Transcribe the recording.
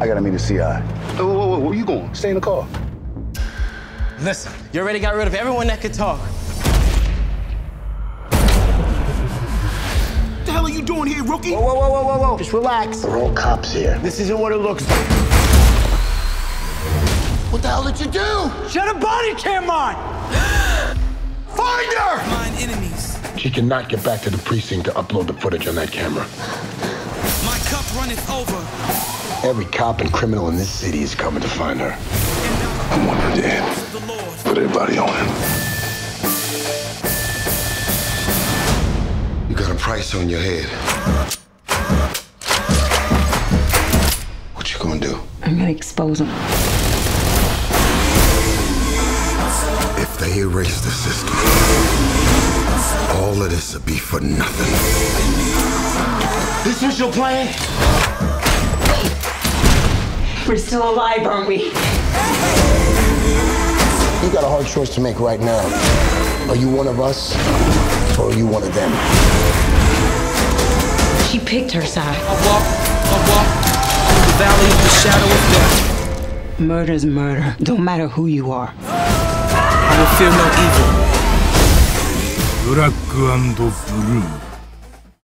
I gotta meet the CI. Whoa, whoa, whoa, where you going? Stay in the car. Listen, you already got rid of everyone that could talk. What the hell are you doing here, rookie? Whoa, whoa, whoa, whoa, whoa, whoa. Just relax. We're all cops here. This isn't what it looks like. What the hell did you do? Shut a body cam on! Find her! Mine enemies. She cannot get back to the precinct to upload the footage on that camera. My cup runneth over. Every cop and criminal in this city is coming to find her. I want her dead. Put everybody on him. You got a price on your head. What you gonna do? I'm gonna expose him. If they erase the system, all of this will be for nothing. This was your plan? We're still alive, aren't we? You got a hard choice to make right now. Are you one of us, or are you one of them? She picked her side. I walk, I walk through the valley of the shadow of death. Murder's murder, don't matter who you are. I will fear no evil. Black and blue.